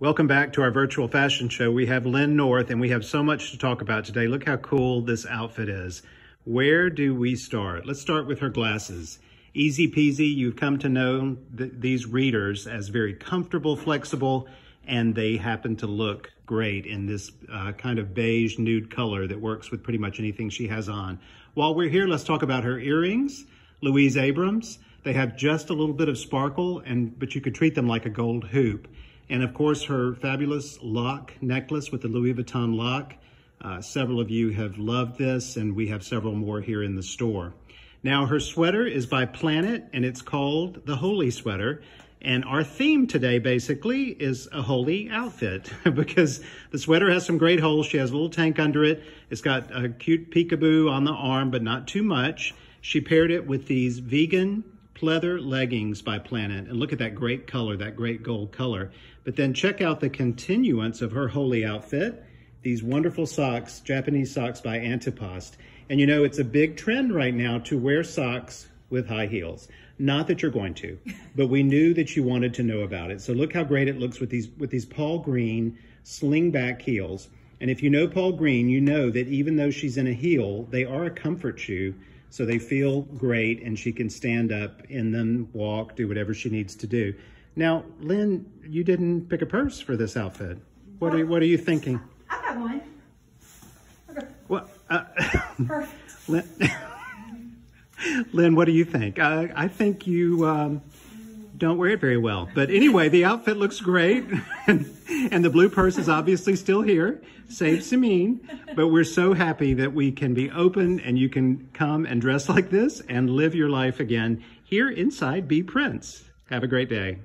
Welcome back to our virtual fashion show. We have Lynn North and we have so much to talk about today. Look how cool this outfit is. Where do we start? Let's start with her glasses. Easy peasy, you've come to know th these readers as very comfortable, flexible, and they happen to look great in this uh, kind of beige nude color that works with pretty much anything she has on. While we're here, let's talk about her earrings. Louise Abrams. They have just a little bit of sparkle, and but you could treat them like a gold hoop. And of course, her fabulous lock necklace with the Louis Vuitton lock. Uh, several of you have loved this, and we have several more here in the store. Now, her sweater is by Planet, and it's called the Holy Sweater. And our theme today, basically, is a holy outfit because the sweater has some great holes. She has a little tank under it. It's got a cute peekaboo on the arm, but not too much. She paired it with these vegan pleather leggings by Planet. And look at that great color, that great gold color. But then check out the continuance of her holy outfit. These wonderful socks, Japanese socks by Antipast. And you know, it's a big trend right now to wear socks with high heels. Not that you're going to, but we knew that you wanted to know about it. So look how great it looks with these, with these Paul Green sling back heels. And if you know Paul Green, you know that even though she's in a heel, they are a comfort shoe so they feel great and she can stand up and then walk, do whatever she needs to do. Now, Lynn, you didn't pick a purse for this outfit. What, are, what are you thinking? I got one. Okay. Well, uh, Lynn, Lynn, what do you think? Uh, I think you um, don't wear it very well. But anyway, the outfit looks great. and the blue purse is obviously still here. Save Simin. But we're so happy that we can be open and you can come and dress like this and live your life again here inside B. Prince. Have a great day.